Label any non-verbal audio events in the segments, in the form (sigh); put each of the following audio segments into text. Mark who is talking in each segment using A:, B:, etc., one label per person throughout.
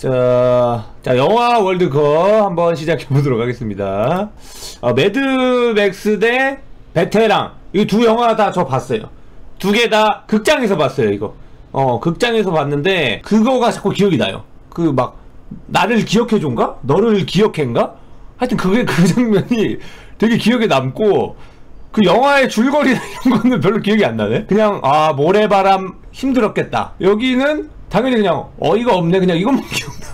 A: 자, 자 영화 월드컵 한번 시작해 보도록 하겠습니다. 어, 매드맥스 대 베테랑 이 두 영화 다 저 봤어요. 두 개 다 극장에서 봤어요 이거. 어 극장에서 봤는데 그거가 자꾸 기억이 나요. 그 막 나를 기억해 준가? 너를 기억해인가? 하여튼 그게 그 장면이 되게 기억에 남고 그 영화의 줄거리나 이런 거는 별로 기억이 안 나네. 그냥 아 모래바람 힘들었겠다. 여기는 당연히 그냥 어이가 없네. 그냥 이것만 (laughs) 기억나.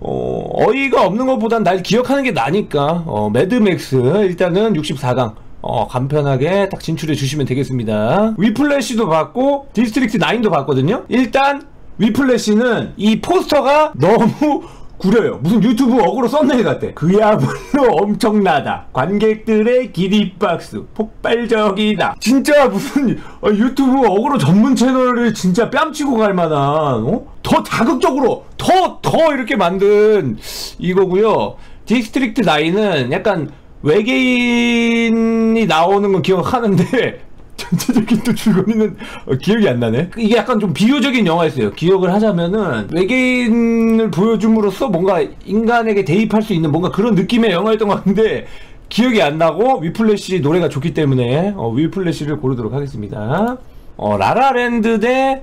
A: 어, 어이가 없는 것보단 날 기억하는 게 나니까 어, 매드맥스 일단은 64강 어, 간편하게 딱 진출해 주시면 되겠습니다. 위플래시도 봤고 디스트릭트 9도 봤거든요. 일단 위플래시는 이 포스터가 너무 구려요. 무슨 유튜브 어그로 썸네일 같아. 그야말로 엄청나다. 관객들의 기립박수. 폭발적이다. 진짜 무슨 어, 유튜브 어그로 전문 채널을 진짜 뺨치고 갈 만한 어? 더 자극적으로 더더 이렇게 만든 이거고요. 디스트릭트 9은 약간 외계인이 나오는 건 기억하는데 전체적인 또 줄거리는 어, 기억이 안 나네. 이게 약간 좀 비유적인 영화였어요. 기억을 하자면은 외계인을 보여줌으로써 뭔가 인간에게 대입할 수 있는 뭔가 그런 느낌의 영화였던 것 같은데 기억이 안 나고 위플래시 노래가 좋기 때문에 어, 위플래시를 고르도록 하겠습니다. 어, 라라랜드 대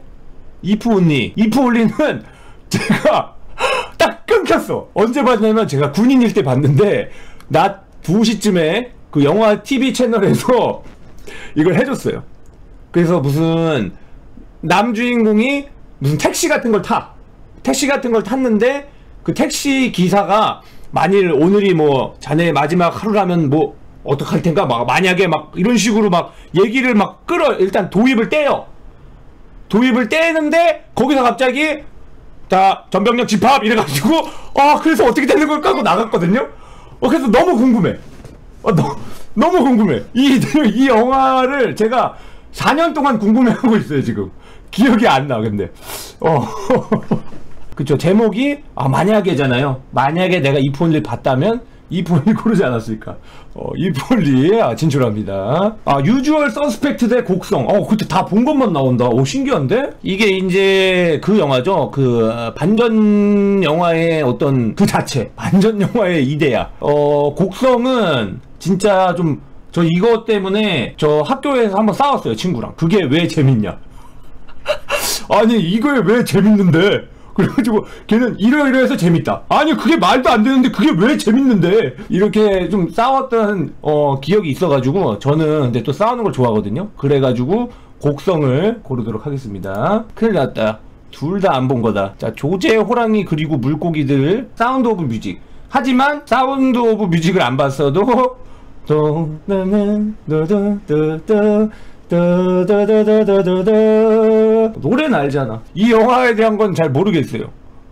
A: 이프 온리. 이프 온리는 (laughs) 제가 딱 끊겼어. 언제 봤냐면 제가 군인일 때 봤는데 낮 2시쯤에 그 영화 TV 채널에서 이걸 해줬어요. 그래서 무슨 남주인공이 무슨 택시 같은 걸 타. 택시 같은 걸 탔는데 그 택시 기사가 만일 오늘이 뭐 자네 마지막 하루라면 뭐 어떡할 텐가 막 만약에 막 이런 식으로 막 얘기를 막 끌어 일단 도입을 떼요. 도입을 떼는데 거기서 갑자기 자 전병력 집합 이래가지고 아 그래서 어떻게 되는 걸까 하고 나갔거든요. 어 그래서 너무 궁금해. 어, 너, 너무 궁금해. 이, 이 영화를 제가 4년 동안 궁금해하고 있어요, 지금. 기억이 안 나, 근데. 어. (laughs) 그쵸. 제목이, 아, 만약에잖아요. 만약에 내가 이 폰을 봤다면, 이 폰을 (laughs) 고르지 않았을까. 어, 이 폰이 아, 진출합니다. 아, 유주얼 서스펙트 대 곡성. 어, 그때 다 본 것만 나온다. 오, 신기한데? 이게 이제 그 영화죠. 그, 반전 영화의 어떤 그 자체. 반전 영화의 이데야. 어, 곡성은 진짜 좀, 저 이거 때문에 저 학교에서 한번 싸웠어요, 친구랑. 그게 왜 재밌냐. (laughs) 아니, 이게 왜 재밌는데? 그래가지고 걔는 이러이러해서 재밌다. 아니 그게 말도 안 되는데 그게 왜 재밌는데? 이렇게 좀 싸웠던 어, 기억이 있어가지고 저는 근데 또 싸우는 걸 좋아하거든요. 그래가지고 곡성을 고르도록 하겠습니다. 큰일 났다. 둘 다 안 본 거다. 자 조제 호랑이 그리고 물고기들 사운드 오브 뮤직. 하지만 사운드 오브 뮤직을 안 봤어도 노래는 알잖아. 이 영화에 대한 건 잘 모르겠어요.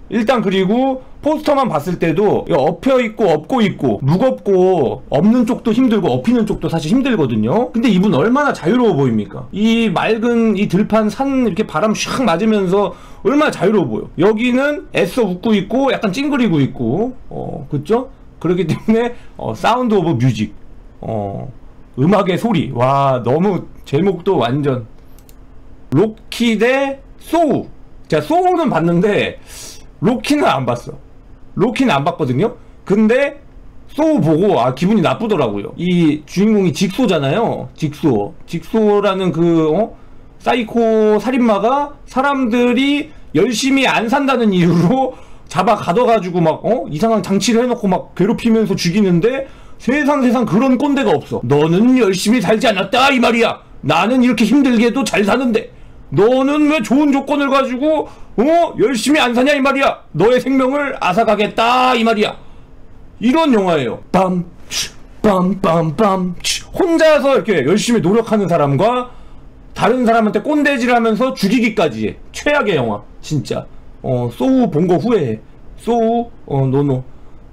A: 일단 그리고 포스터만 봤을 때도 업혀 있고 업고 있고 무겁고 업는 쪽도 힘들고 업히는 쪽도 사실 힘들거든요. 근데 이분 얼마나 자유로워 보입니까? 이 맑은 이 들판 산 이렇게 바람 샥 맞으면서 얼마나 자유로워 보여. 여기는 애써 웃고 있고 약간 찡그리고 있고 어 그죠? 그렇기 때문에 어, 사운드 오브 뮤직 어 음악의 소리. 와 너무 제목도 완전. 로키 대 소우. 제가 소우는 봤는데 로키는 안 봤어. 로키는 안 봤거든요. 근데 소우 보고 아 기분이 나쁘더라고요. 이 주인공이 직소잖아요. 직소. 직소라는 그 어? 사이코 살인마가 사람들이 열심히 안 산다는 이유로 잡아 가둬가지고 막 어? 이상한 장치를 해놓고 막 괴롭히면서 죽이는데 세상 세상 그런 꼰대가 없어. 너는 열심히 살지 않았다 이 말이야. 나는 이렇게 힘들게도 잘 사는데. 너는 왜 좋은 조건을 가지고 어? 열심히 안 사냐 이 말이야. 너의 생명을 앗아가겠다 이 말이야. 이런 영화예요. 빰 빰빰빰 혼자서 이렇게 열심히 노력하는 사람과 다른 사람한테 꼰대질하면서 죽이기까지 해. 최악의 영화 진짜. 어 소우 본 거 후회해. 소우 어 no no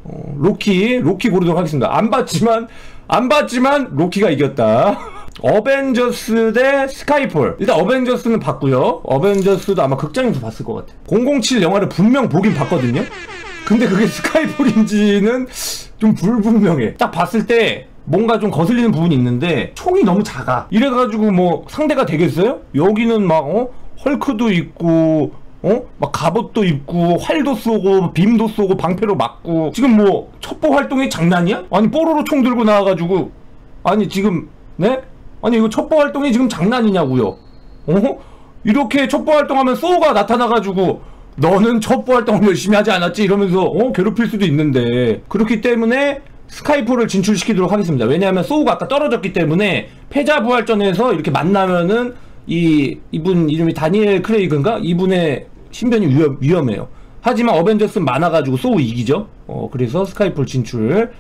A: 어, 로키 로키 고르도록 하겠습니다. 안 봤지만 안 봤지만 로키가 이겼다. (laughs) 어벤져스 대 스카이폴. 일단 어벤져스는 봤고요. 어벤져스도 아마 극장에서 봤을 것 같아 007 영화를 분명 보긴 봤거든요. 근데 그게 (laughs) 스카이폴인지는 좀 불분명해. 딱 봤을 때 뭔가 좀 거슬리는 부분이 있는데 총이 너무 작아. 이래가지고 뭐 상대가 되겠어요? 여기는 막 어? 헐크도 있고 어? 막 갑옷도 입고 활도 쏘고 빔도 쏘고 방패로 맞고 지금 뭐 첩보 활동이 장난이야? 아니 뽀로로 총 들고 나와가지고 아니 지금 네? 아니 이거 첩보 활동이 지금 장난이냐고요? 어? 이렇게 첩보 활동하면 소가 나타나가지고 너는 첩보 활동을 열심히 하지 않았지 이러면서 어 괴롭힐 수도 있는데 그렇기 때문에 스카이프를 진출시키도록 하겠습니다. 왜냐하면 소우가 아까 떨어졌기 때문에 패자 부활전에서 이렇게 만나면은 이 이분 이름이 다니엘 크레이그인가 이분의 신변이 위험, 위험해요. 하지만 어벤져스는 많아가지고 소우 이기죠. 어 그래서 스카이프를 진출.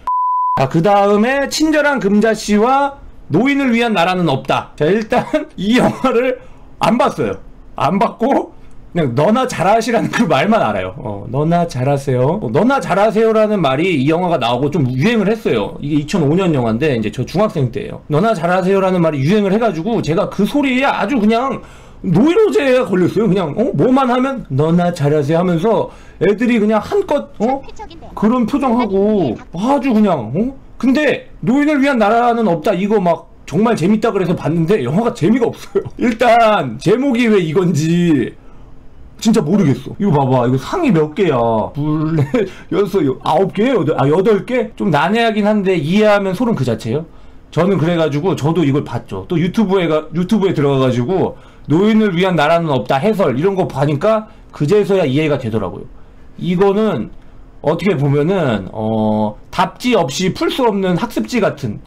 A: 아, 그 다음에 친절한 금자씨와 노인을 위한 나라는 없다. 자, 일단 (laughs) 이 영화를 안 봤어요. 안 봤고, 그냥 너나 잘하시라는 그 말만 알아요. 어, 너나 잘하세요. 어, 너나 잘하세요라는 말이 이 영화가 나오고 좀 유행을 했어요. 이게 2005년 영화인데, 이제 저 중학생 때예요. 너나 잘하세요라는 말이 유행을 해가지고, 제가 그 소리에 아주 그냥 노이로제가 걸렸어요. 그냥, 어? 뭐만 하면, 너나 잘하세요 하면서 애들이 그냥 한껏, 어? 그런 표정하고 아주 그냥 어? 근데 노인을 위한 나라는 없다. 이거 막 정말 재밌다 그래서 봤는데 영화가 재미가 없어요. (laughs) 일단 제목이 왜 이건지 진짜 모르겠어. 이거 봐봐. 이거 상이 몇 개야? 둘 넷 여섯 여- 아홉 개? 여덟 아 여덟 개 좀 난해하긴 한데 이해하면 소름 그 자체예요. 저는 그래가지고 저도 이걸 봤죠. 또 유튜브에 가 유튜브에 들어가가지고 노인을 위한 나라는 없다 해설 이런 거 봐니까 그제서야 이해가 되더라고요. 이거는 어떻게 보면은 어 답지 없이 풀 수 없는 학습지 같은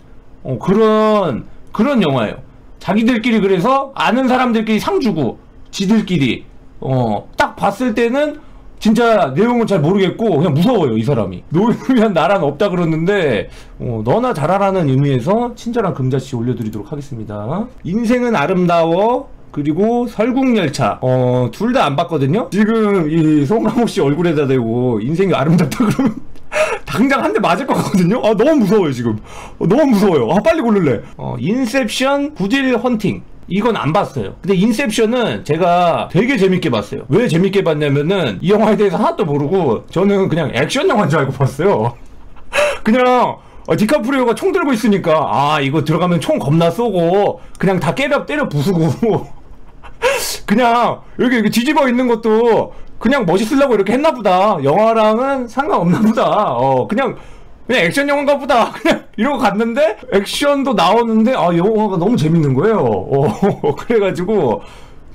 A: 어, 그런 그런 영화예요. 자기들끼리 그래서 아는 사람들끼리 상 주고 지들끼리 어 딱 봤을 때는 진짜 내용은 잘 모르겠고 그냥 무서워요 이 사람이. 노인을 위한 나라는 없다 그러는데 어, 너나 잘하라는 의미에서 친절한 금자씨 올려드리도록 하겠습니다. 인생은 아름다워 그리고 설국열차. 어 둘 다 안 봤거든요? 지금 이 송강호 씨 얼굴에다 대고 인생이 아름답다 그러면 (laughs) 당장 한 대 맞을 것 같거든요? 아 너무 무서워요 지금. 어, 너무 무서워요. 아 빨리 고를래. 어 인셉션 구딜 헌팅. 이건 안 봤어요. 근데 인셉션은 제가 되게 재밌게 봤어요. 왜 재밌게 봤냐면은 이 영화에 대해서 하나도 모르고 저는 그냥 액션 영화인 줄 알고 봤어요. (laughs) 그냥 어, 디카프리오가 총 들고 있으니까 아 이거 들어가면 총 겁나 쏘고 그냥 다 깨려 때려 부수고 (laughs) 그냥 여기 이렇게 뒤집어 있는 것도 그냥 멋있으려고 이렇게 했나 보다 영화랑은 상관없나 보다 어 그냥 그냥 액션 영화인가 보다 (laughs) 그냥 이러고 갔는데 액션도 나오는데 아 영화가 너무 재밌는 거예요 어 (laughs) 그래가지고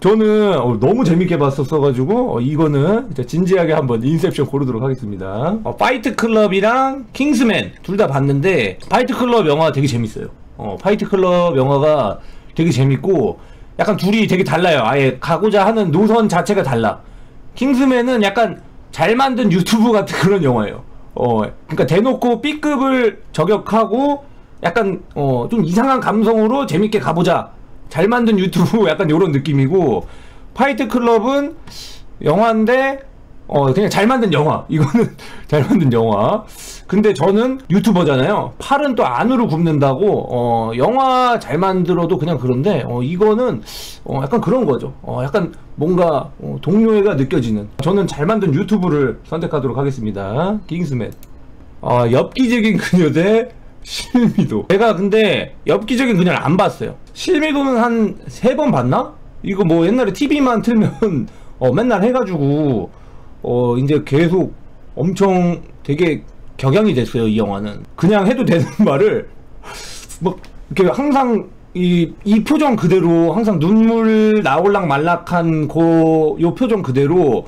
A: 저는 어, 너무 재밌게 봤었어가지고 어, 이거는 진지하게 한번 인셉션 고르도록 하겠습니다. 어, 파이트 클럽이랑 킹스맨 둘 다 봤는데 파이트 클럽 영화 되게 재밌어요. 어, 파이트 클럽 영화가 되게 재밌고 약간 둘이 되게 달라요. 아예 가고자 하는 노선 자체가 달라. 킹스맨은 약간 잘 만든 유튜브 같은 그런 영화예요. 어, 그러니까 대놓고 B급을 저격하고 약간 어, 좀 이상한 감성으로 재밌게 가보자. 잘 만든 유튜브 (laughs) 약간 이런 느낌이고 파이트 클럽은 영화인데 어 그냥 잘 만든 영화. (laughs) 이거는 잘 만든 영화. 근데 저는 유튜버잖아요. 팔은 또 안으로 굽는다고 어 영화 잘 만들어도 그냥 그런데 어 이거는 어 약간 그런 거죠. 어 약간 뭔가 어, 동료애가 느껴지는. 저는 잘 만든 유튜브를 선택하도록 하겠습니다. 킹스맨. 아 엽기적인 그녀 대 실미도. 제가 근데 엽기적인 그녀를 안 봤어요. 실미도는 한 세 번 봤나? 이거 뭐 옛날에 TV만 틀면 어 맨날 해가지고 어 이제 계속 엄청 되게 격양이 됐어요 이 영화는 그냥 해도 되는 (laughs) 말을 막 이렇게 항상 이, 이 표정 그대로 항상 눈물 나올락 말락한 그, 요 표정 그대로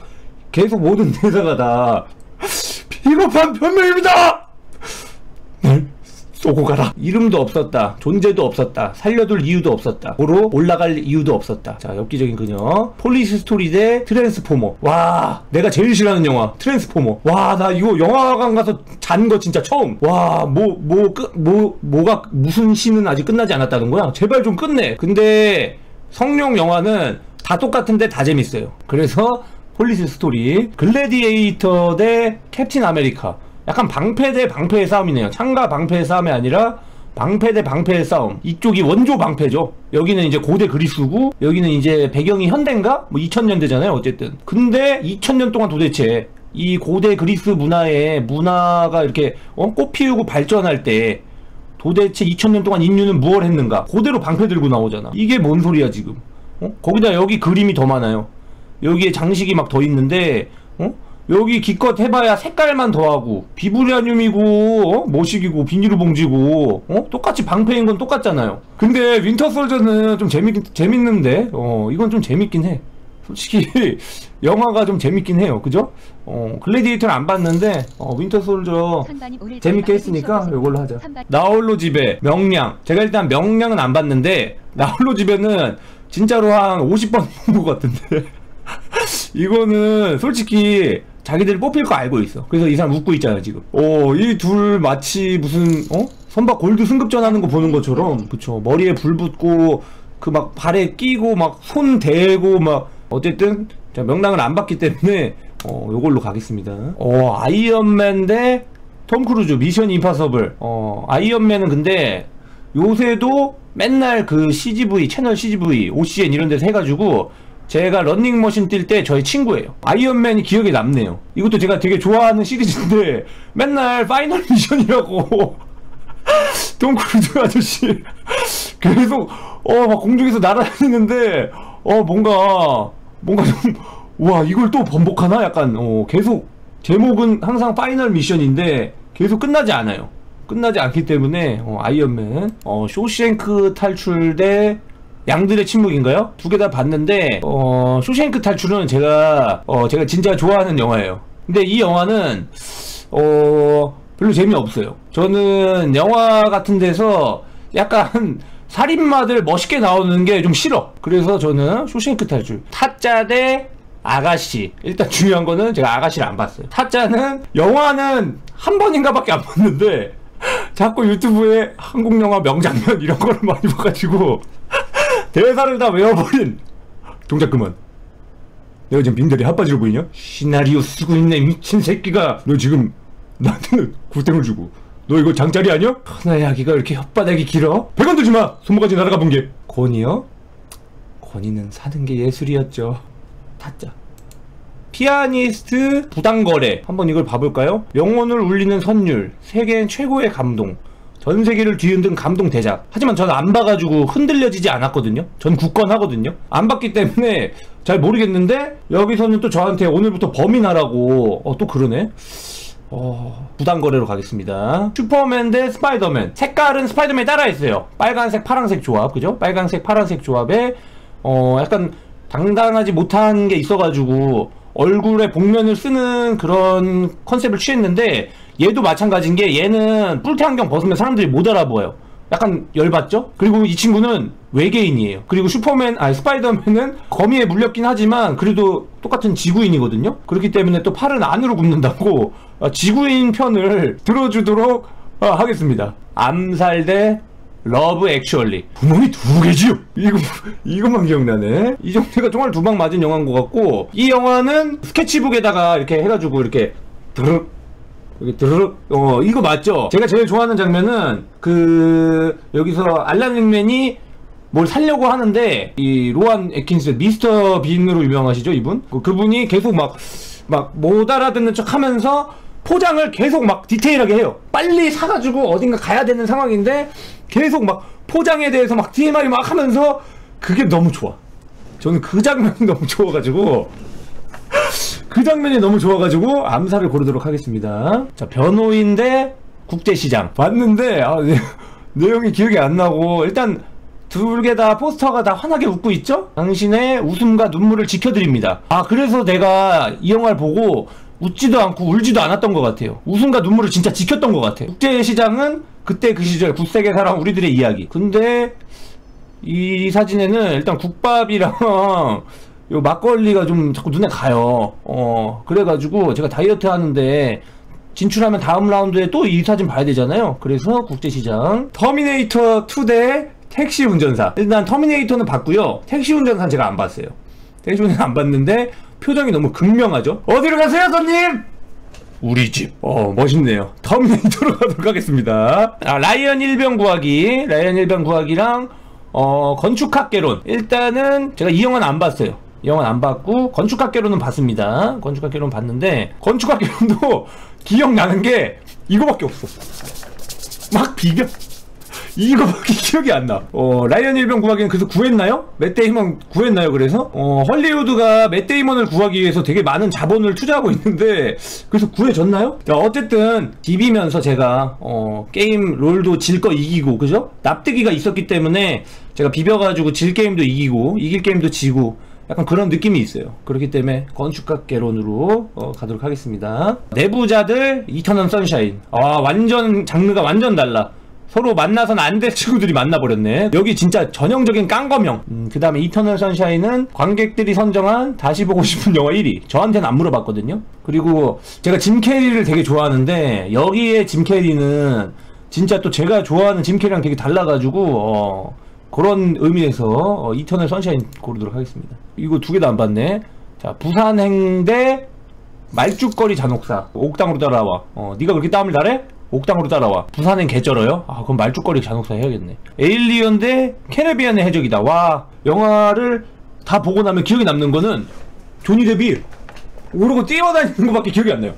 A: 계속 모든 (laughs) 대사가 다 비겁한 변명입니다! 날 쏘고 가라. 이름도 없었다. 존재도 없었다. 살려둘 이유도 없었다. 고로 올라갈 이유도 없었다. 자, 엽기적인 그녀. 폴리스 스토리 대 트랜스포머. 와, 내가 제일 싫어하는 영화. 트랜스포머. 와, 나 이거 영화관 가서 잔 거 진짜 처음. 와, 뭐, 뭐, 끝, 뭐, 뭐가, 무슨 시는 아직 끝나지 않았다는 거야? 제발 좀 끝내. 근데 성룡 영화는 다 똑같은데 다 재밌어요. 그래서 폴리스 스토리. 글래디에이터 대 캡틴 아메리카. 약간 방패 대 방패의 싸움이네요. 창과 방패의 싸움이 아니라 방패 대 방패의 싸움. 이쪽이 원조 방패죠. 여기는 이제 고대 그리스고 여기는 이제 배경이 현대인가? 뭐 2000년대잖아요. 어쨌든. 근데 2000년 동안 도대체 이 고대 그리스 문화에 문화가 이렇게 어? 꽃 피우고 발전할 때 도대체 2000년 동안 인류는 무엇을 했는가? 고대로 방패 들고 나오잖아. 이게 뭔 소리야 지금? 어? 거기다 여기 그림이 더 많아요. 여기에 장식이 막 더 있는데 어? 여기 기껏 해봐야 색깔만 더하고 비브라늄이고 어? 모식이고 비닐봉지고 어? 똑같이 방패인 건 똑같잖아요. 근데 윈터 솔저는 좀 재밌, 재밌는데 어 이건 좀 재밌긴 해. 솔직히 (laughs) 영화가 좀 재밌긴 해요. 그죠? 어 글래디에이터는 안 봤는데 어 윈터 솔저 재밌게 했으니까 이걸로 하자. 나홀로 집에 명량. 제가 일단 명량은 안 봤는데 나홀로 집에는 진짜로 한 50번 본 것 같은데. (laughs) 이거는 솔직히 자기들이 뽑힐 거 알고 있어. 그래서 이 사람 웃고 있잖아 지금. 어, 이 둘 마치 무슨 어? 선박 골드 승급전 하는 거 보는 것처럼 그쵸 머리에 불 붙고 그 막 발에 끼고 막 손 대고 막 어쨌든 자, 명랑을 안 받기 때문에 어 요걸로 가겠습니다. 어 아이언맨 대 톰 크루즈 미션 임파서블. 어 아이언맨은 근데 요새도 맨날 그 CGV 채널 CGV OCN 이런 데서 해가지고 제가 런닝머신 뛸 때 저희 친구예요. 아이언맨이 기억에 남네요. 이것도 제가 되게 좋아하는 시리즈인데 맨날 파이널 미션이라고 (laughs) 톰 크루즈 아저씨 (laughs) 계속 어 막 공중에서 날아다니는데 어 뭔가 뭔가 좀 와 이걸 또 번복하나 약간 어 계속 제목은 항상 파이널 미션인데 계속 끝나지 않아요. 끝나지 않기 때문에 어, 아이언맨 어, 쇼생크 탈출 대 양들의 침묵인가요? 두 개 다 봤는데 어, 쇼생크 탈출은 제가 어, 제가 진짜 좋아하는 영화예요. 근데 이 영화는 어, 별로 재미없어요. 저는 영화 같은 데서 약간 (laughs) 살인마들 멋있게 나오는 게 좀 싫어. 그래서 저는 쇼생크 탈출 타짜 대 아가씨. 일단 중요한 거는 제가 아가씨를 안 봤어요. 타짜는 영화는 한 번인가 밖에 안 봤는데 (laughs) 자꾸 유튜브에 한국 영화 명장면 이런 거를 많이 봐가지고 대사를 다 외워버린 동작 그만. 내가 지금 빙다리 핫바지로 보이냐? 시나리오 쓰고 있네 미친 새끼가 너 지금 나한테는 구땡을 주고 너 이거 장짜리 아니야? 하나의 아기가 이렇게 혓바닥이 길어? 배관 들지 마! 손모가지 날아가 본 게. 권이요? 권이는 사는 게 예술이었죠. 타짜. 피아니스트 부당거래. 한번 이걸 봐볼까요? 영혼을 울리는 선율. 세계엔 최고의 감동. 전 세계를 뒤흔든 감동 대작. 하지만 저는 안 봐가지고 흔들려지지 않았거든요. 전 굳건하거든요. 안 봤기 때문에 잘 모르겠는데 여기서는 또 저한테 오늘부터 범인하라고. 어, 또 그러네. 어, 부당거래로 가겠습니다. 슈퍼맨 대 스파이더맨. 색깔은 스파이더맨이 따라했어요. 빨간색, 파란색 조합. 그죠? 빨간색, 파란색 조합에, 어, 약간 당당하지 못한 게 있어가지고, 얼굴에 복면을 쓰는 그런 컨셉을 취했는데, 얘도 마찬가지인 게 얘는 뿔테 안경 벗으면 사람들이 못 알아보여요. 약간 열받죠? 그리고 이 친구는 외계인이에요. 그리고 슈퍼맨, 아니 스파이더맨은 거미에 물렸긴 하지만 그래도 똑같은 지구인이거든요. 그렇기 때문에 또 팔은 안으로 굽는다고 어, 지구인 편을 들어주도록 어, 하겠습니다. 암살 대 러브 액츄얼리 구멍이 두 개지요 이거 이것만 기억나네 이 정도가 정말 두 방 맞은 영화인 것 같고 이 영화는 스케치북에다가 이렇게 해가지고 이렇게 드르륵 여기 드르륵 어 이거 맞죠? 제가 제일 좋아하는 장면은 그 여기서 알란 릭맨이 뭘 살려고 하는데 이 로완 앳킨슨 미스터 빈으로 유명하시죠 이분? 그, 그분이 계속 막 막 못 알아듣는 척 하면서 포장을 계속 막 디테일하게 해요. 빨리 사가지고 어딘가 가야 되는 상황인데 계속 막 포장에 대해서 막 DMR이 막 하면서 그게 너무 좋아. 저는 그 장면이 (laughs) 너무 좋아가지고 그 장면이 너무 좋아가지고 암살을 고르도록 하겠습니다 자 변호인 대 국제시장 봤는데 아, 네, (laughs) 내용이 기억이 안 나고 일단 둘개다 포스터가 다 환하게 웃고 있죠? 당신의 웃음과 눈물을 지켜드립니다. 아, 그래서 내가 이 영화를 보고 웃지도 않고 울지도 않았던 것 같아요. 웃음과 눈물을 진짜 지켰던 것 같아요. 국제시장은 그때 그 시절 굳세게 살아온 우리들의 이야기. 근데 이 사진에는 일단 국밥이랑 (laughs) 요 막걸리가 좀 자꾸 눈에 가요. 어, 그래가지고 제가 다이어트 하는데 진출하면 다음 라운드에 또 이 사진 봐야 되잖아요. 그래서 국제시장. 터미네이터 2대 택시 운전사. 일단 터미네이터는 봤고요. 택시 운전사는 제가 안 봤어요. 택시 운전사 안 봤는데 표정이 너무 극명하죠. 어디로 가세요, 손님? 우리 집. 어, 멋있네요. 터미네이터로 (laughs) 가도록 하겠습니다. 아, 라이언 일병 구하기. 라이언 일병 구하기랑, 어, 건축학개론. 일단은 제가 이 영화는 안 봤어요. 이 영화는 안 봤고, 건축학개론은 봤습니다. 건축학개론 봤는데, 건축학개론도 (laughs) 기억나는 게 이거밖에 없어. 막 비벼. 이거밖에 (laughs) 기억이 안 나. 어, 라이언 일병 구하기는 그래서 구했나요? 맷 데이먼 구했나요? 그래서 어, 헐리우드가 맷 데이먼을 구하기 위해서 되게 많은 자본을 투자하고 있는데 그래서 구해졌나요? 자, 어쨌든 비비면서 제가 어, 게임 롤도 질 거 이기고 그죠? 납득이가 있었기 때문에 제가 비벼가지고 질 게임도 이기고 이길 게임도 지고 약간 그런 느낌이 있어요. 그렇기 때문에 건축학 개론으로 어, 가도록 하겠습니다. 내부자들 이터널 선샤인. 아 완전 장르가 완전 달라. 서로 만나선 안 될 친구들이 만나버렸네. 여기 진짜 전형적인 깡검형. 음, 그 다음에 이터널 선샤인은 관객들이 선정한 다시 보고 싶은 영화 1위. 저한테는 안 물어봤거든요. 그리고 제가 짐 캐리를 되게 좋아하는데 여기에 짐 캐리는 진짜 또 제가 좋아하는 짐 캐리랑 되게 달라가지고 어, 그런 의미에서 어, 이터널 선샤인 고르도록 하겠습니다. 이거 두 개도 안 봤네. 자 부산행대 말죽거리 잔혹사 옥당으로 따라와. 어 네가 그렇게 쌈을 잘해? 옥땅으로 따라와. 부산행 개쩔어요? 아 그럼 말죽거리 잔혹사 해야겠네. 에일리언 대 캐리비안의 해적이다. 와 영화를 다 보고 나면 기억에 남는 거는 조니 뎁이 오르고 뛰어다니는 거밖에 기억이 안 나요.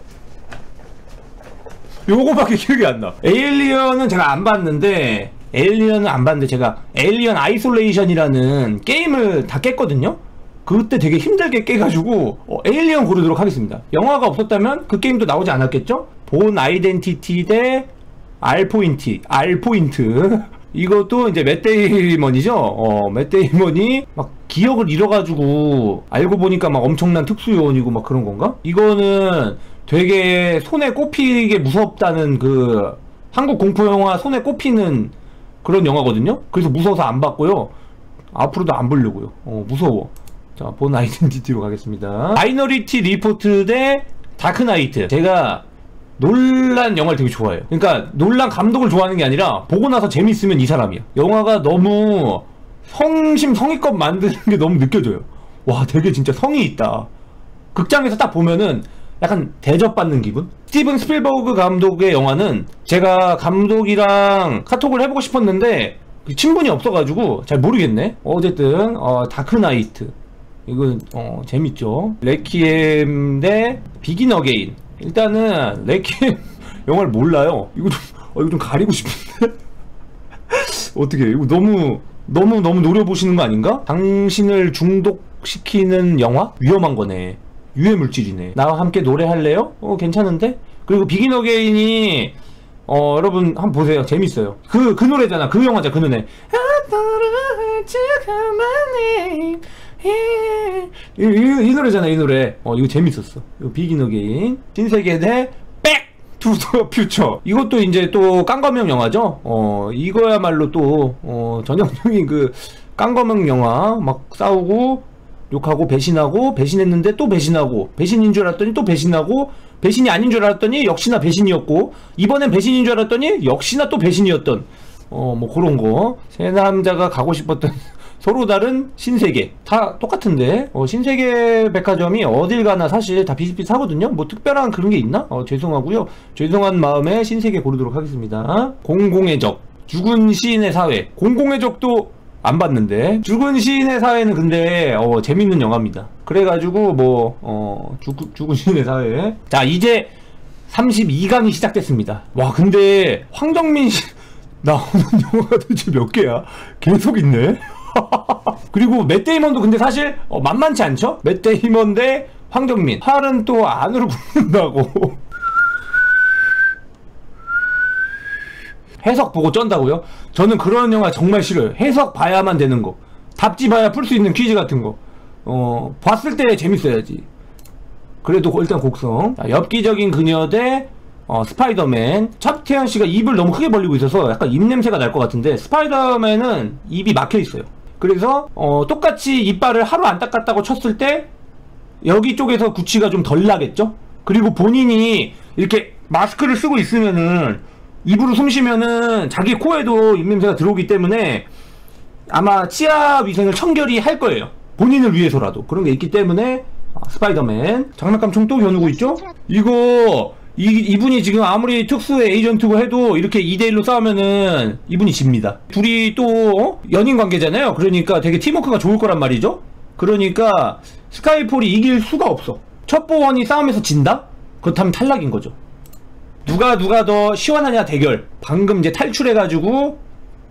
A: 요거밖에 기억이 안 나. 에일리언은 제가 안 봤는데 에일리언은 안 봤는데 제가 에일리언 아이솔레이션이라는 게임을 다 깼거든요. 그때 되게 힘들게 깨가지고 어, 에일리언 고르도록 하겠습니다. 영화가 없었다면 그 게임도 나오지 않았겠죠? 본 아이덴티티 대 알포인트, 알포인트. (laughs) 이것도 이제 맷데이먼이죠. 어, 맷데이먼이 막 기억을 잃어가지고 알고 보니까 막 엄청난 특수요원이고 막 그런 건가? 이거는 되게 손에 꼽히게 무섭다는 그 한국 공포 영화 손에 꼽히는 그런 영화거든요. 그래서 무서워서 안 봤고요. 앞으로도 안 보려고요. 어, 무서워. 자, 본 아이덴티티로 가겠습니다. 마이너리티 리포트 대 다크나이트. 제가 놀란 영화를 되게 좋아해요. 그러니까 놀란 감독을 좋아하는 게 아니라 보고 나서 재밌으면 이 사람이야. 영화가 너무 성심 성의껏 만드는 게 너무 느껴져요. 와, 되게 진짜 성의 있다. 극장에서 딱 보면은 약간 대접받는 기분? 스티븐 스필버그 감독의 영화는 제가 감독이랑 카톡을 해보고 싶었는데 친분이 없어가지고 잘 모르겠네. 어쨌든 어, 다크나이트 이건 어, 재밌죠. 레퀴엠 대 비긴 어게인. 일단은 레퀴엠 (laughs) 영화를 몰라요. 이거 좀 어, 이거 좀 가리고 싶은데 (laughs) 어떻게 이거 너무 너무 너무 노려보시는 거 아닌가? 당신을 중독시키는 영화 위험한 거네. 유해 물질이네. 나와 함께 노래할래요? 어 괜찮은데? 그리고 비긴 어게인이 어 여러분 한번 보세요. 재밌어요. 그 그 노래잖아. 그 영화잖아. 그 노래. 이, 이, 이 노래잖아. 이 노래. 어 이거 재밌었어. 이거 비긴 어게인. 신세계 대 백! 투더 퓨처. 이것도 이제 또 깡검형 영화죠. 어 이거야말로 또 어, 전형적인 그 깡검형 영화 막 싸우고 욕하고 배신하고 배신했는데 또 배신하고 배신인 줄 알았더니 또 배신하고 배신이 아닌 줄 알았더니 역시나 배신이었고 이번엔 배신인 줄 알았더니 역시나 또 배신이었던 어 뭐 그런 거 세 남자가 가고 싶었던 (laughs) 서로 다른 신세계. 다 똑같은데. 어, 신세계 백화점이 어딜 가나 사실 다 비슷비슷하거든요. 뭐 특별한 그런 게 있나? 어, 죄송하고요. 죄송한 마음에 신세계 고르도록 하겠습니다. 공공의 적. 죽은 시인의 사회. 공공의 적도 안 봤는데 죽은 시인의 사회는 근데 어, 재밌는 영화입니다. 그래가지고 뭐 어, 죽, 죽은 시인의 사회 자 이제 32강이 시작됐습니다. 와 근데 황정민 씨 (laughs) 나오는 영화가 도대체 몇 개야? 계속 있네. (laughs) 그리고 맷 데이먼도 근데 사실 어, 만만치 않죠? 맷 데이먼 대 황정민 팔은 또 안으로 굽는다고 해석 보고 쩐다고요? 저는 그런 영화 정말 싫어요. 해석 봐야만 되는 거. 답지 봐야 풀 수 있는 퀴즈 같은 거. 어, 봤을 때 재밌어야지. 그래도 일단 곡성. 자, 엽기적인 그녀 대 어, 스파이더맨. 차태현 씨가 입을 너무 크게 벌리고 있어서 약간 입냄새가 날 것 같은데 스파이더맨은 입이 막혀 있어요. 그래서 어, 똑같이 이빨을 하루 안 닦았다고 쳤을 때 여기 쪽에서 구취가 좀 덜 나겠죠? 그리고 본인이 이렇게 마스크를 쓰고 있으면은 입으로 숨 쉬면은 자기 코에도 입냄새가 들어오기 때문에 아마 치아 위생을 청결히 할 거예요. 본인을 위해서라도 그런 게 있기 때문에 아, 스파이더맨 장난감 총 또 겨누고 있죠? 이거 이, 이분이 지금 아무리 특수 에이전트고 해도 이렇게 2대1로 싸우면은 이분이 집니다. 둘이 또 어? 연인 관계잖아요. 그러니까 되게 팀워크가 좋을 거란 말이죠. 그러니까 스카이폴이 이길 수가 없어. 첫 보원이 싸움에서 진다? 그렇다면 탈락인 거죠. 누가 누가 더 시원하냐 대결. 방금 이제 탈출해가지고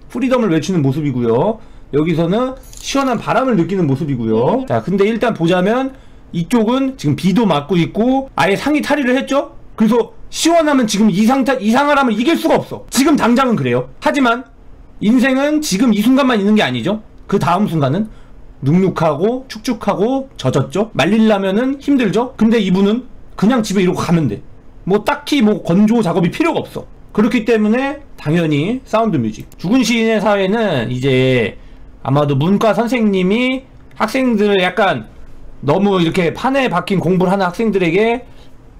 A: 프리덤을 외치는 모습이고요. 여기서는 시원한 바람을 느끼는 모습이고요. 자, 근데 일단 보자면 이쪽은 지금 비도 맞고 있고 아예 상의 탈의를 했죠? 그래서 시원하면 지금 이상 이상을 하면 이길 수가 없어. 지금 당장은 그래요. 하지만 인생은 지금 이 순간만 있는 게 아니죠. 그 다음 순간은 눅눅하고 축축하고 젖었죠. 말리려면은 힘들죠. 근데 이분은 그냥 집에 이러고 가면 돼. 뭐 딱히 뭐 건조 작업이 필요가 없어. 그렇기 때문에 당연히 사운드 뮤직. 죽은 시인의 사회는 이제 아마도 문과 선생님이 학생들을 약간 너무 이렇게 판에 박힌 공부를 하는 학생들에게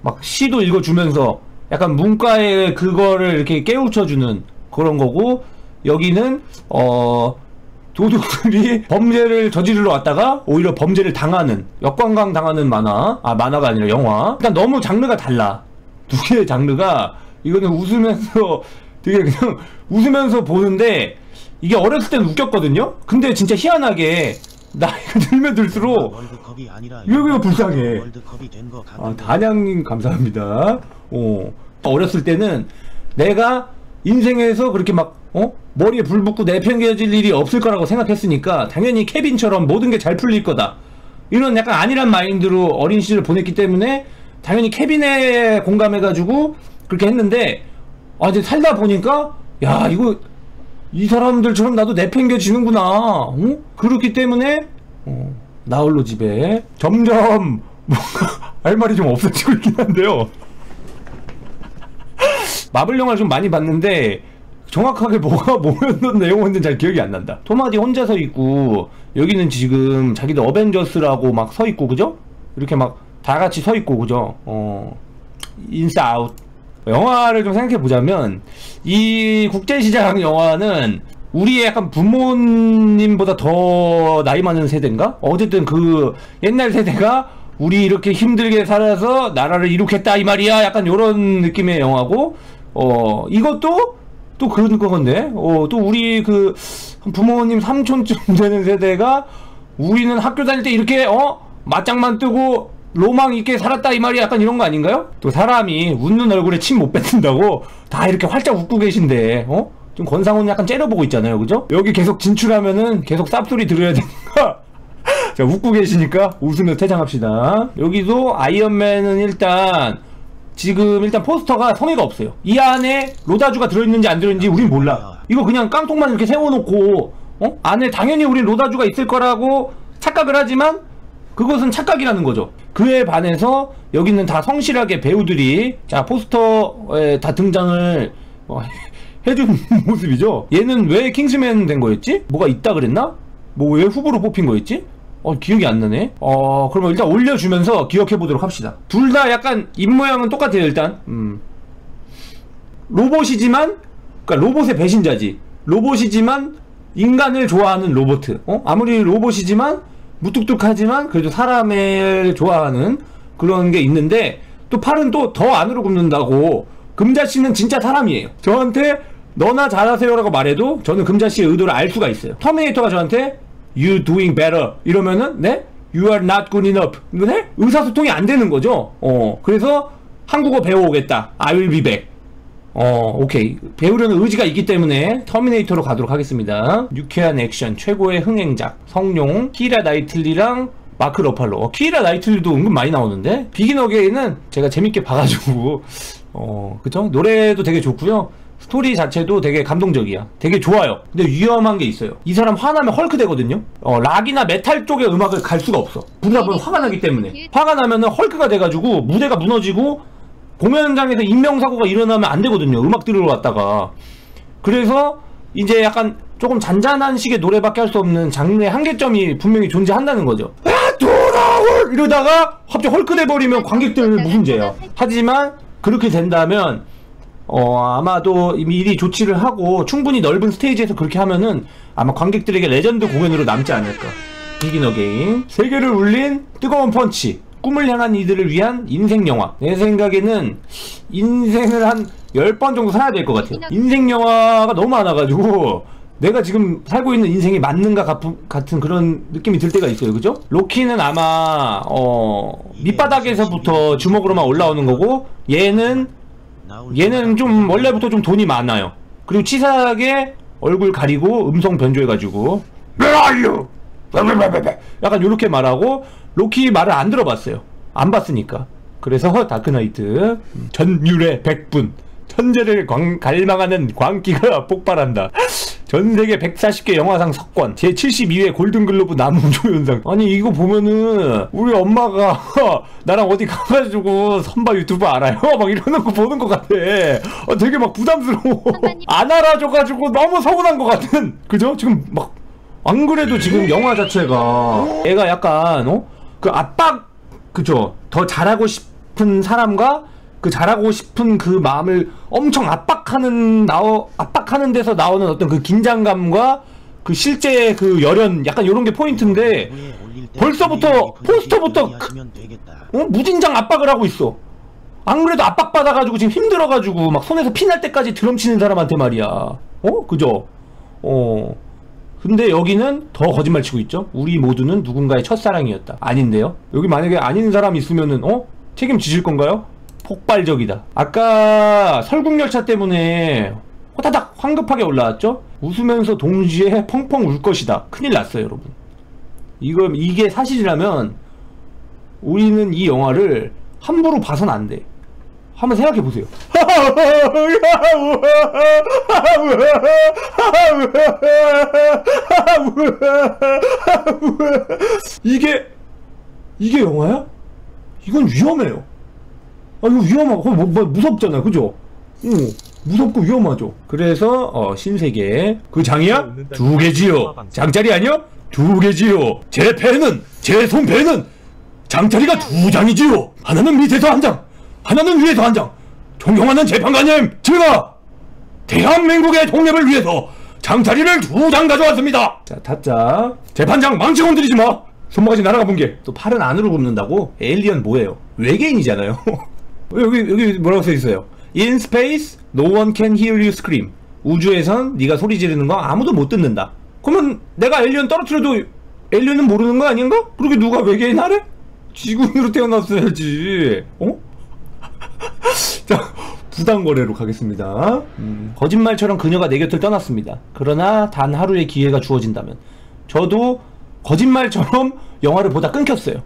A: 막 시도 읽어주면서 약간 문과의 그거를 이렇게 깨우쳐주는 그런 거고 여기는 어 도둑들이 (laughs) 범죄를 저지르러 왔다가 오히려 범죄를 당하는 역관광 당하는 만화 아 만화가 아니라 영화 일단 너무 장르가 달라 두 개의 장르가 이거는 웃으면서 (laughs) 되게 그냥 웃으면서 보는데 이게 어렸을 때는 웃겼거든요 근데 진짜 희한하게 나이가 (laughs) 들면 들수록 이거 불쌍해. 아, 단양님 감사합니다. 어, 어렸을 때는 내가 인생에서 그렇게 막, 어? 머리에 불 붙고 내팽개질 일이 없을 거라고 생각했으니까 당연히 케빈처럼 모든 게 잘 풀릴 거다. 이런 약간 안일한 마인드로 어린 시절을 보냈기 때문에 당연히 케빈에 공감해가지고 그렇게 했는데, 아, 이제 살다 보니까, 야, 이거, 이 사람들처럼 나도 내팽겨지는구나. 어? 그렇기 때문에, 어, 나홀로 집에 점점 뭔가 (laughs) 할 말이 좀 없어지고 있긴 한데요. (laughs) 마블 영화를 좀 많이 봤는데 정확하게 뭐가 (laughs) 뭐였던 내용은 잘 기억이 안 난다. 토마디 혼자 서 있고 여기는 지금 자기들 어벤져스라고 막 서 있고 그죠? 이렇게 막 다 같이 서 있고 그죠? 어 인사 아웃. 영화를 좀 생각해 보자면 이 국제시장 영화는 우리의 약간 부모님보다 더 나이 많은 세대인가? 어쨌든 그 옛날 세대가 우리 이렇게 힘들게 살아서 나라를 이룩했다 이 말이야. 약간 요런 느낌의 영화고 어 이것도 또 그런 건데 어 또 우리 그 부모님 삼촌쯤 (laughs) 되는 세대가 우리는 학교 다닐 때 이렇게 어 맞짱만 뜨고 로망 있게 살았다 이 말이 약간 이런 거 아닌가요? 또 사람이 웃는 얼굴에 침 못 뱉는다고 다 이렇게 활짝 웃고 계신데 어? 좀 권상훈 약간 째려보고 있잖아요 그죠? 여기 계속 진출하면은 계속 쌉소리 들어야 되니까 (laughs) 자 웃고 계시니까 웃으면서 퇴장합시다 여기도 아이언맨은 일단 지금 일단 포스터가 성의가 없어요 이 안에 로다주가 들어있는지 안 들어있는지 우린 몰라 이거 그냥 깡통만 이렇게 세워놓고 어? 안에 당연히 우린 로다주가 있을 거라고 착각을 하지만 그것은 착각이라는 거죠. 그에 반해서 여기는 다 성실하게 배우들이 자 포스터에 다 등장을 어, (laughs) 해준 (laughs) 모습이죠. 얘는 왜 킹스맨 된 거였지? 뭐가 있다 그랬나? 뭐 왜 후보로 뽑힌 거였지? 어 기억이 안 나네. 어 그러면 일단 올려주면서 기억해 보도록 합시다. 둘 다 약간 입 모양은 똑같아요 일단. 음. 로봇이지만 그러니까 로봇의 배신자지. 로봇이지만 인간을 좋아하는 로봇. 어 아무리 로봇이지만 무뚝뚝하지만 그래도 사람을 좋아하는 그런 게 있는데 또 팔은 또 더 안으로 굽는다고 금자씨는 진짜 사람이에요. 저한테 너나 잘하세요라고 말해도 저는 금자씨의 의도를 알 수가 있어요. 터미네이터가 저한테 You doing better. 이러면은 네? You are not good enough. 네? 의사소통이 안 되는 거죠. 어 그래서 한국어 배워오겠다. I will be back 어, 오케이. 배우려는 의지가 있기 때문에 터미네이터로 가도록 하겠습니다. 유쾌한 액션, 최고의 흥행작, 성룡, 키라 나이틀리랑 마크 러팔로. 어, 키라 나이틀리도 은근 많이 나오는데 비긴 어게인은 제가 재밌게 봐가지고 어, 그쵸? 노래도 되게 좋고요. 스토리 자체도 되게 감동적이야. 되게 좋아요. 근데 위험한 게 있어요. 이 사람 화나면 헐크 되거든요. 어, 락이나 메탈 쪽의 음악을 갈 수가 없어. 부르다 보면 화가 나기 때문에. 화가 나면은 헐크가 돼가지고 무대가 무너지고 공연장에서 인명사고가 일어나면 안 되거든요. 음악 들으러 왔다가. 그래서 이제 약간 조금 잔잔한 식의 노래밖에 할 수 없는 장르의 한계점이 분명히 존재한다는 거죠. 아, 돌아올! 이러다가 갑자기 헐크 돼버리면 관객들 무슨 죄야. 하지만 그렇게 된다면 어, 아마도 미리 조치를 하고 충분히 넓은 스테이지에서 그렇게 하면은 아마 관객들에게 레전드 공연으로 남지 않을까. 비긴 어게인. 세계를 울린 뜨거운 펀치. 꿈을 향한 이들을 위한 인생 영화. 내 생각에는 인생을 한 10번 정도 살아야 될 것 같아요. 인생 영화가 너무 많아가지고 내가 지금 살고 있는 인생이 맞는가 같은 그런 느낌이 들 때가 있어요. 그죠? 로키는 아마 어 밑바닥에서부터 주먹으로만 올라오는 거고 얘는 얘는 좀 원래부터 좀 돈이 많아요. 그리고 치사하게 얼굴 가리고 음성 변조해가지고 Where are you? 약간 요렇게 말하고 로키 말을 안 들어봤어요. 안 봤으니까. 그래서 다크나이트 전율의 백분 천재를 광- 갈망하는 광기가 (laughs) 폭발한다. 전 세계 140개 영화상 석권 제 72회 골든글로브 남우조연상. (laughs) 아니 이거 보면은 우리 엄마가 (laughs) 나랑 어디 가가지고 선바 유튜브 알아요? 막 이러는 거 보는 것 같아. 어, 되게 막 부담스러워. 안 알아줘가지고 너무 서운한 것 같은. 그죠? 지금 막 안 그래도 지금 영화 자체가 애가 약간 어? 그 압박 그죠? 더 잘하고 싶은 사람과 그 잘하고 싶은 그 마음을 엄청 압박하는 나오 압박하는 데서 나오는 어떤 그 긴장감과 그 실제 그 열연 약간 이런 게 포인트인데 벌써부터 포스터부터 어? 무진장 압박을 하고 있어. 안 그래도 압박 받아가지고 지금 힘들어가지고 막 손에서 피날 때까지 드럼 치는 사람한테 말이야. 어? 그죠? 어. 근데 여기는 더 거짓말 치고 있죠? 우리 모두는 누군가의 첫사랑이었다. 아닌데요? 여기 만약에 아닌 사람 있으면은, 어? 책임지실 건가요? 폭발적이다. 아까 설국열차 때문에 호다닥 황급하게 올라왔죠? 웃으면서 동시에 펑펑 울 것이다. 큰일 났어요, 여러분. 이거, 이게 사실이라면 우리는 이 영화를 함부로 봐선 안 돼. 한번 생각해 보세요. 이게 이게 영화야? 이건 위험해요. 아 이거 위험하고 뭐, 뭐 무섭잖아, 그죠? 응, 무섭고 위험하죠. 그래서 어, 신세계 그 장이야 두 개지요. 장짜리 아니요? 두 개지요. 제 배는 제 손배는 장짜리가 두 장이지요. 하나는 밑에서 한 장, 하나는 위에서 한 장. 존경하는 재판관님, 제가 대한민국의 독립을 위해서 장자리를 두 장 가져왔습니다. 자, 타짜. 재판장 망치 건드리지 마. 손모가지 날아가 본 게. 또 팔은 안으로 굽는다고? 에일리언 뭐예요? 외계인이잖아요. (laughs) 여기 여기 뭐라고 써 있어요? In space, no one can hear you scream. 우주에선 네가 소리 지르는 거 아무도 못 듣는다. 그러면 내가 에일리언 떨어뜨려도 에일리언은 모르는 거 아닌가? 그렇게 누가 외계인 하래? 지구인으로 태어났어야지. 어? 자, 부당거래로 가겠습니다. 음, 거짓말처럼 그녀가 내 곁을 떠났습니다. 그러나 단 하루의 기회가 주어진다면 저도 거짓말처럼 영화를 보다 끊겼어요.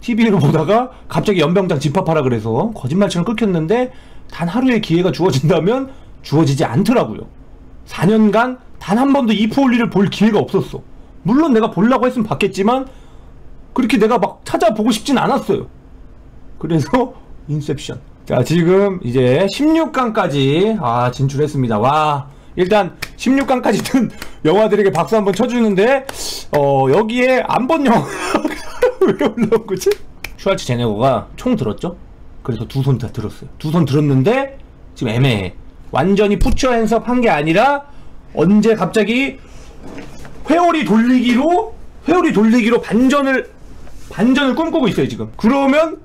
A: TV로 보다가 갑자기 연병장 집합하라 그래서 거짓말처럼 끊겼는데 단 하루의 기회가 주어진다면 주어지지 않더라고요. 4년간 단 한 번도 이프올리를 볼 기회가 없었어. 물론 내가 보려고 했으면 봤겠지만 그렇게 내가 막 찾아보고 싶진 않았어요. 그래서 인셉션. 자, 지금 이제 16강까지 아, 진출했습니다. 와. 일단 16강까지 든 (laughs) 영화들에게 박수 한번 쳐주는데 어, 여기에 안 본 영화 (laughs) 왜 올라온 거지? 슈왈제네거가 총 들었죠? 그래서 두 손 다 들었어요. 두 손 들었는데 지금 애매해. 완전히 put your hands up 한게 아니라 언제 갑자기 회오리 돌리기로 회오리 돌리기로 반전을 반전을 꿈꾸고 있어요 지금. 그러면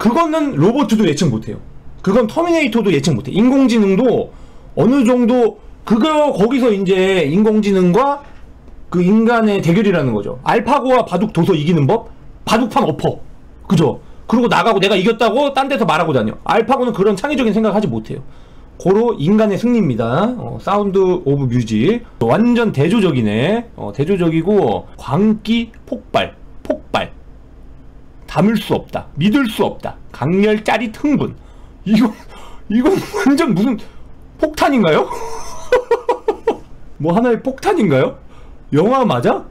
A: 그거는 로봇도 예측 못해요. 그건 터미네이터도 예측 못해. 인공지능도 어느 정도 그거 거기서 이제 인공지능과 그 인간의 대결이라는 거죠. 알파고와 바둑 둬서 이기는 법, 바둑판 엎어. 그죠? 그리고 나가고 내가 이겼다고 딴 데서 말하고 다녀. 알파고는 그런 창의적인 생각하지 못해요. 고로 인간의 승리입니다. 어, 사운드 오브 뮤직 완전 대조적이네. 어, 대조적이고 광기 폭발, 폭발. 담을 수 없다. 믿을 수 없다. 강렬 짜릿 흥분. 이거 이건 완전 무슨 폭탄인가요? (laughs) 뭐 하나의 폭탄인가요? 영화 맞아?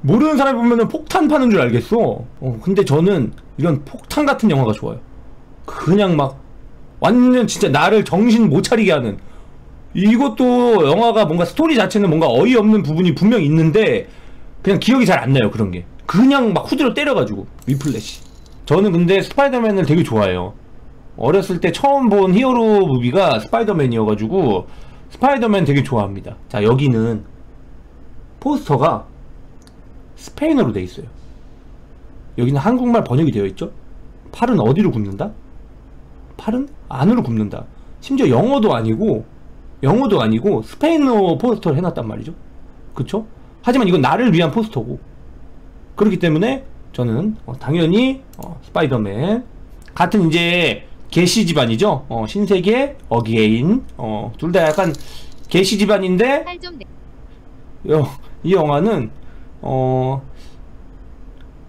A: 모르는 사람이 보면은 폭탄 파는 줄 알겠어. 어, 근데 저는 이런 폭탄 같은 영화가 좋아요. 그냥 막 완전 진짜 나를 정신 못 차리게 하는 이것도 영화가 뭔가 스토리 자체는 뭔가 어이없는 부분이 분명 있는데 그냥 기억이 잘 안 나요 그런 게 그냥 막 후드로 때려가지고 위플래시 저는 근데 스파이더맨을 되게 좋아해요 어렸을 때 처음 본 히어로 무비가 스파이더맨이어가지고 스파이더맨 되게 좋아합니다 자 여기는 포스터가 스페인어로 돼 있어요 여기는 한국말 번역이 되어 있죠 팔은 어디로 굽는다? 팔은 안으로 굽는다. 심지어 영어도 아니고 영어도 아니고 스페인어 포스터를 해놨단 말이죠. 그쵸? 하지만 이건 나를 위한 포스터고 그렇기 때문에 저는 어, 당연히 어, 스파이더맨 같은 이제 게시 집안이죠. 어, 신세계 어게인 어, 둘 다 약간 개시 집안인데 여, 이 영화는 어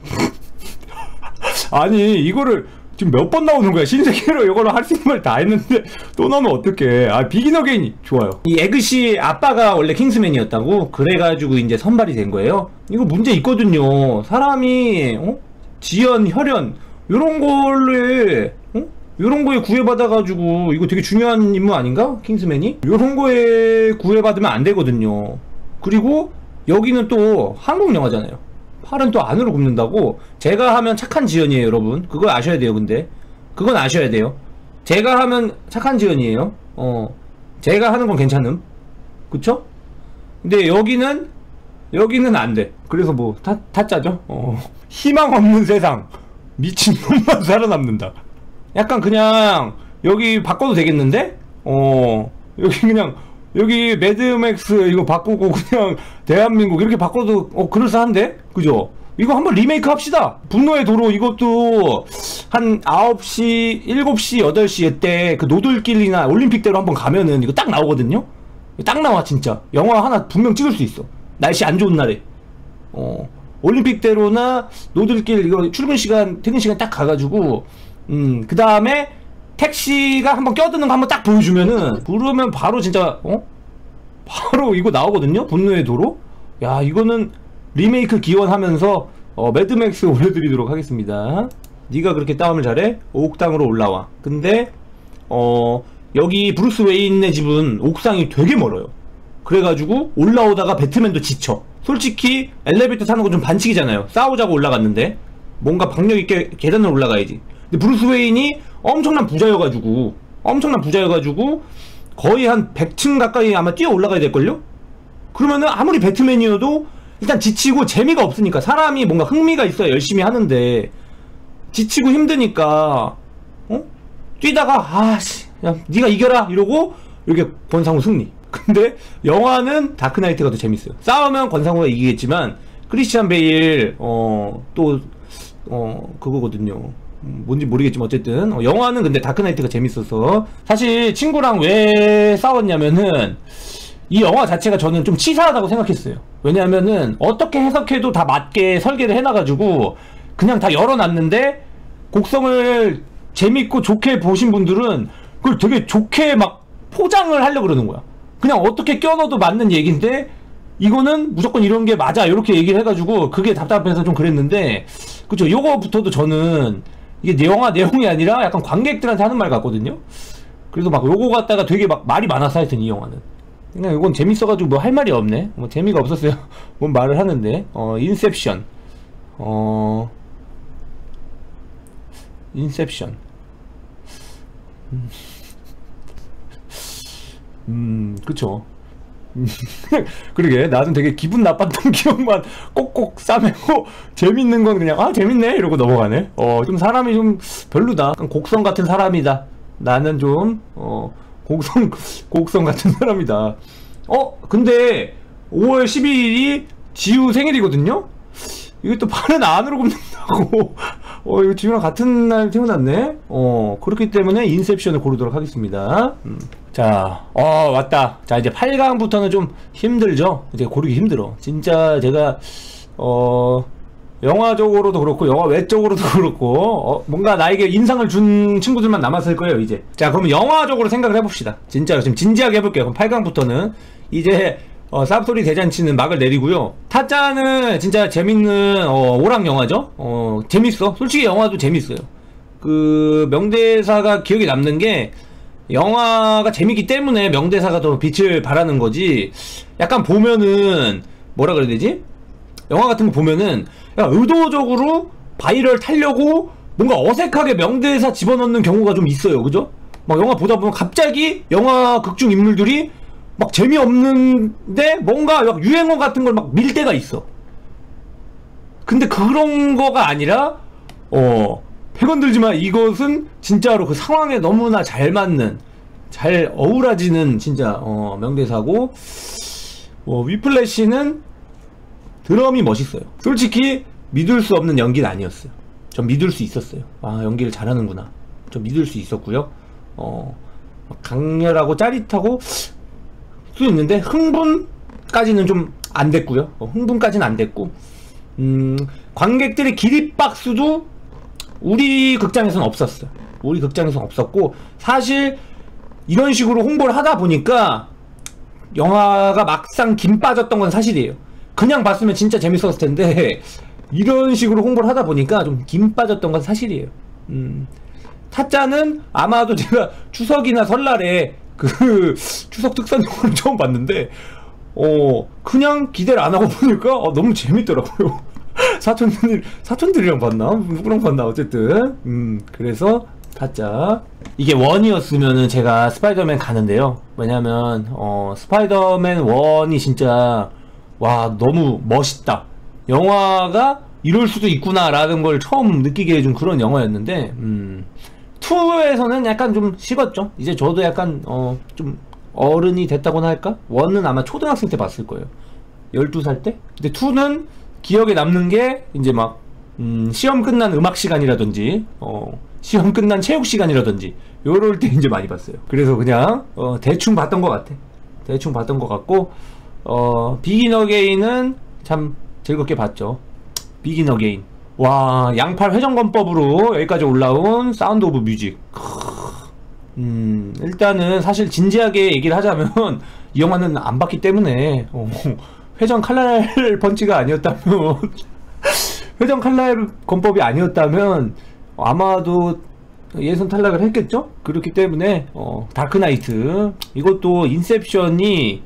A: (laughs) 아니 이거를 지금 몇 번 나오는 거야 신세계로 이걸로 할 수 있는 걸 다 했는데 또 나오면 어떡해 아 비긴 어게인이 좋아요 이 에그시 아빠가 원래 킹스맨이었다고 그래가지고 이제 선발이 된 거예요 이거 문제 있거든요 사람이 어? 지연 혈연 요런 걸로 어? 요런 거에 구애받아가지고 이거 되게 중요한 임무 아닌가? 킹스맨이? 요런 거에 구애받으면 안 되거든요 그리고 여기는 또 한국 영화잖아요. 팔은 또 안으로 굽는다고 제가 하면 착한 지연이에요, 여러분. 그거 아셔야 돼요, 근데. 그건 아셔야 돼요. 제가 하면 착한 지연이에요. 어. 제가 하는 건 괜찮음. 그쵸? 근데 여기는 여기는 안 돼. 그래서 뭐 타, 타짜죠? 어. 희망 없는 세상. 미친놈만 (laughs) 살아남는다. 약간 그냥 여기 바꿔도 되겠는데? 어. 여기 그냥 여기 매드맥스 이거 바꾸고 그냥 대한민국 이렇게 바꿔도 어 그럴싸한데? 그죠? 이거 한번 리메이크 합시다. 분노의 도로 이것도 한 9시, 7시, 8시 때 그 노들길이나 올림픽대로 한번 가면은 이거 딱 나오거든요? 딱 나와 진짜. 영화 하나 분명 찍을 수 있어. 날씨 안 좋은 날에. 어. 올림픽대로나 노들길 이거 출근 시간, 퇴근 시간 딱 가가지고 음, 그 다음에 택시가 한번 껴드는 거 한번 딱 보여주면은 그러면 바로 진짜 어? 바로 이거 나오거든요? 분노의 도로? 야 이거는 리메이크 기원하면서 어, 매드맥스 (laughs) 올려드리도록 하겠습니다. 네가 그렇게 싸움을 잘해? 옥상으로 올라와. 근데 어 여기 브루스 웨인의 집은 옥상이 되게 멀어요. 그래가지고 올라오다가 배트맨도 지쳐. 솔직히 엘리베이터 타는 거좀 반칙이잖아요. 싸우자고 올라갔는데 뭔가 박력 있게 계단을 올라가야지 근데 브루스 웨인이 엄청난 부자여가지고 엄청난 부자여가지고 거의 한 100층 가까이 아마 뛰어 올라가야 될걸요? 그러면은 아무리 배트맨이어도 일단 지치고 재미가 없으니까 사람이 뭔가 흥미가 있어야 열심히 하는데 지치고 힘드니까 어? 뛰다가 아씨 야 네가 이겨라 이러고 이렇게 권상우 승리 근데 영화는 다크나이트가 더 재밌어요 싸우면 권상우가 이기겠지만 크리스찬 베일 어또 어, 그거거든요 음, 뭔지 모르겠지만 어쨌든. 어, 영화는 근데 다크나이트가 재밌어서. 사실 친구랑 왜 싸웠냐면은 이 영화 자체가 저는 좀 치사하다고 생각했어요. 왜냐하면은 어떻게 해석해도 다 맞게 설계를 해놔가지고 그냥 다 열어놨는데 곡성을 재밌고 좋게 보신 분들은 그걸 되게 좋게 막 포장을 하려고 그러는 거야. 그냥 어떻게 껴넣어도 맞는 얘기인데 이거는 무조건 이런 게 맞아. 이렇게 얘기를 해가지고 그게 답답해서 좀 그랬는데 그쵸. 요거부터도 저는 이게 영화 내용이 아니라 약간 관객들한테 하는 말 같거든요. 그래서 막 요거 갖다가 되게 막 말이 많아서 하여튼 이 영화는. 그냥 이건 재밌어가지고 뭐 할 말이 없네. 뭐 재미가 없었어요. (laughs) 뭔 말을 하는데. 어, 인셉션. 어, 인셉션. 음, (laughs) 음 그쵸. (laughs) 그러게. 나도 되게 기분 나빴던 (laughs) 기억만 꼭꼭 싸매고 재밌는 건 그냥 아 재밌네! 이러고 넘어가네. 어 좀 사람이 좀 별로다. 곡성 같은 사람이다. 나는 좀어 곡성 (laughs) 곡성 같은 사람이다. 어 근데 5월 12일이 지우 생일이거든요 이것도 팔은 안으로 굽는다고 (laughs) 어 이거 지우랑 같은 날 태어났네 어 그렇기 때문에 인셉션을 고르도록 하겠습니다 음. 자, 어, 왔다. 자, 이제 8강부터는 좀 힘들죠? 이제 고르기 힘들어. 진짜 제가, 어, 영화적으로도 그렇고, 영화 외적으로도 (laughs) 그렇고, 어, 뭔가 나에게 인상을 준 친구들만 남았을 거예요, 이제. 자, 그러면 영화적으로 생각을 해봅시다. 진짜로. 지금 진지하게 해볼게요. 그럼 8강부터는. 이제, 어, 쌉소리 대잔치는 막을 내리고요. 타짜는 진짜 재밌는, 어, 오락 영화죠? 어, 재밌어. 솔직히 영화도 재밌어요. 그, 명대사가 기억에 남는 게, 영화가 재밌기 때문에 명대사가 더 빛을 발하는 거지 약간 보면은 뭐라 그래야 되지? 영화 같은 거 보면은 의도적으로 바이럴 타려고 뭔가 어색하게 명대사 집어넣는 경우가 좀 있어요 그죠? 막 영화 보다 보면 갑자기 영화 극중 인물들이 막 재미없는데 뭔가 유행어 같은 걸 막 밀 때가 있어. 근데 그런 거가 아니라 어 패건 들지만 이것은 진짜로 그 상황에 너무나 잘 맞는 잘 어우러지는 진짜 어, 명대사고 어, 위플래시는 드럼이 멋있어요. 솔직히 믿을 수 없는 연기는 아니었어요. 전 믿을 수 있었어요. 아 연기를 잘하는구나. 좀 믿을 수 있었고요. 어, 강렬하고 짜릿하고 수 있는데 흥분까지는 좀 안 됐고요. 어, 흥분까지는 안 됐고 음, 관객들의 기립박수도 우리 극장에서는 없었어요. 우리 극장에서는 없었고 사실 이런 식으로 홍보를 하다 보니까 영화가 막상 김 빠졌던 건 사실이에요. 그냥 봤으면 진짜 재밌었을 텐데 (laughs) 이런 식으로 홍보를 하다 보니까 좀 김 빠졌던 건 사실이에요. 음. 타짜는 아마도 제가 추석이나 설날에 그 (laughs) 추석 특선 영화를 (laughs) 처음 봤는데 어 그냥 기대를 안 하고 보니까 어, 너무 재밌더라고요. (laughs) 사촌들 사촌들이랑 봤나 누구랑 봤나 어쨌든 음 그래서 타짜 이게 원이었으면은 제가 스파이더맨 가는데요. 왜냐면 어 스파이더맨 원이 진짜 와 너무 멋있다. 영화가 이럴 수도 있구나라는 걸 처음 느끼게 해준 그런 영화였는데 음 2에서는 약간 좀 식었죠. 이제 저도 약간 어 좀 어른이 됐다고나 할까? 원은 아마 초등학생 때 봤을 거예요. 12살 때? 근데 2는 기억에 남는 게 이제 막 음, 시험 끝난 음악 시간이라든지 어, 시험 끝난 체육 시간이라든지 요럴 때 이제 많이 봤어요. 그래서 그냥 어, 대충 봤던 것 같아. 대충 봤던 것 같고 어, 비긴 어게인은 참 즐겁게 봤죠. 비긴 어게인. 와 양팔 회전권법으로 여기까지 올라온 사운드 오브 뮤직. 음, 일단은 사실 진지하게 얘기를 하자면 (laughs) 이 영화는 안 봤기 때문에 어, 회전 칼날 (laughs) 펀치가 아니었다면 (laughs) 회전 칼날 권법이 아니었다면 아마도 예선 탈락을 했겠죠? 그렇기 때문에 어, 다크나이트 이것도 인셉션이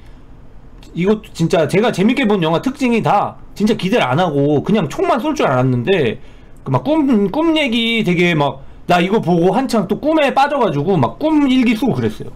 A: 이것도 진짜 제가 재밌게 본 영화 특징이 다 진짜 기대를 안 하고 그냥 총만 쏠 줄 알았는데 그 막 꿈 꿈 얘기 되게 막 나 이거 보고 한창 또 꿈에 빠져가지고 막 꿈 일기 쓰고 그랬어요.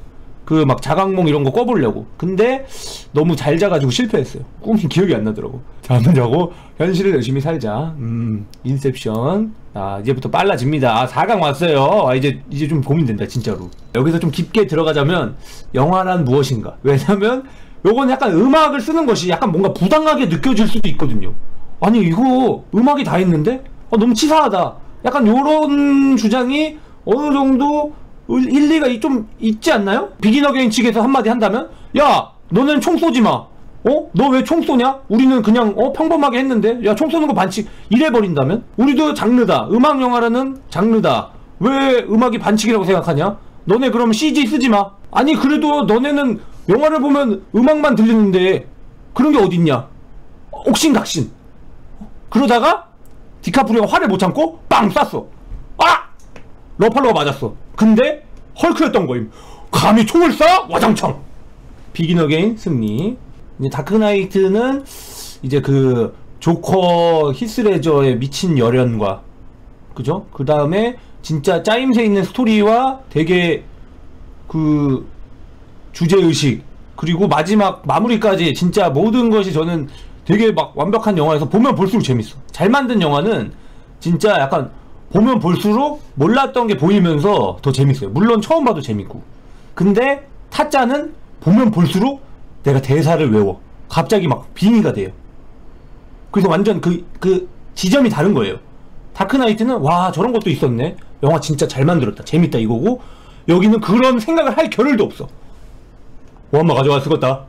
A: 그 막 자각몽 이런 거 꿔보려고. 근데 너무 잘 자가지고 실패했어요. 꿈이 (laughs) 기억이 안 나더라고. 잠을 자고 현실을 열심히 살자. 음, 인셉션. 아, 이제부터 빨라집니다. 아, 4강 왔어요. 아, 이제, 이제 좀 고민된다, 진짜로. 여기서 좀 깊게 들어가자면, 영화란 무엇인가. 왜냐면, 요건 약간 음악을 쓰는 것이 약간 뭔가 부당하게 느껴질 수도 있거든요. 아니, 이거 음악이 다 있는데? 어, 너무 치사하다. 약간 요런 주장이 어느 정도 일- 일리가 이- 좀 있지 않나요? 비긴 어게인 측에서 한마디 한다면 야 너는 총 쏘지 마 어? 너 왜 총 쏘냐? 우리는 그냥 어 평범하게 했는데 야 총 쏘는 거 반칙 이래 버린다면 우리도 장르다 음악 영화라는 장르다 왜 음악이 반칙이라고 생각하냐? 너네 그럼 CG 쓰지 마 아니 그래도 너네는 영화를 보면 음악만 들리는데 그런 게 어딨냐 옥신각신 그러다가 디카프리오가 화를 못 참고 빵 쐈어. 아! 러팔로가 맞았어. 근데 헐크였던 거임. 감히 총을 쏴? 와장창. 비긴 어게인 승리. 이제 다크나이트는 이제 그 조커 히스레저의 미친 열연과 그죠? 그 다음에 진짜 짜임새 있는 스토리와 되게 그 주제의식 그리고 마지막 마무리까지 진짜 모든 것이 저는 되게 막 완벽한 영화에서 보면 볼수록 재밌어. 잘 만든 영화는 진짜 약간 보면 볼수록 몰랐던 게 보이면서 더 재밌어요. 물론 처음 봐도 재밌고. 근데 타짜는 보면 볼수록 내가 대사를 외워. 갑자기 막 빙의가 돼요. 그래서 완전 그, 그 지점이 다른 거예요. 다크나이트는 와 저런 것도 있었네. 영화 진짜 잘 만들었다. 재밌다 이거고. 여기는 그런 생각을 할 겨를도 없어 원마 가져와 쓰겄다.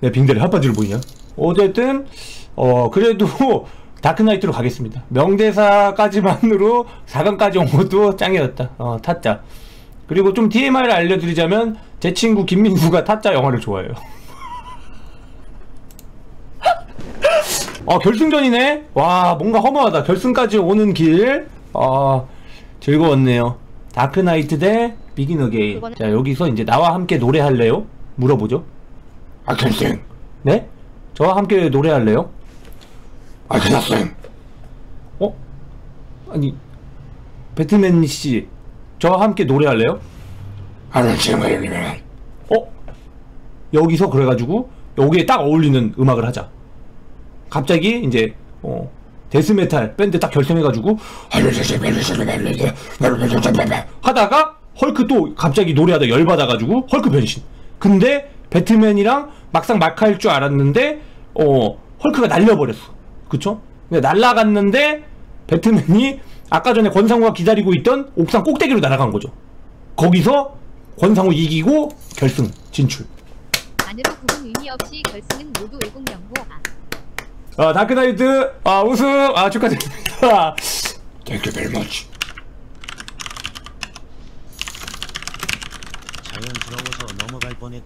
A: 내 빙대를 핫바지로 보이냐? 어쨌든 어 그래도 (laughs) 다크나이트로 가겠습니다. 명대사까지만으로 4강까지 온 것도 짱이었다. 어 타짜. 그리고 좀 TMI를 알려드리자면 제 친구 김민수가 타짜 영화를 좋아해요. (laughs) 어 결승전이네. 와 뭔가 허무하다. 결승까지 오는 길. 아 즐거웠네요. 다크나이트 대 비긴 어게인. 자 여기서 이제 나와 함께 노래할래요? 물어보죠. 아 결승. 네? 저와 함께 노래할래요? 아 결승. 어? 아니 배트맨 씨 저와 함께 노래할래요?
B: 하늘 지금
A: 어? 여기서 그래가지고 여기에 딱 어울리는 음악을 하자. 갑자기 이제 어 데스메탈 밴드 딱 결성해가지고 하다가 헐크 또 갑자기 노래하다 열받아가지고 헐크 변신. 근데 배트맨이랑 막상막할 줄 알았는데 어 헐크가 날려버렸어. 그쵸? 근데 날라갔는데 배트맨이 아까 전에 권상우가 기다리고 있던 옥상 꼭대기로 날아간 거죠. 거기서 권상우 이기고 결승 진출.
C: 안으로 구분 의미 없이 결승은 모두 외국명고. 아
A: 다크나이트 아 우승 아 축하드립니다. (laughs)
B: Thank you.
D: Bonnet.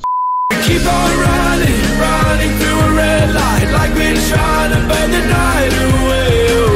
B: Keep on running, running through a red light, like we're trying to burn the night away.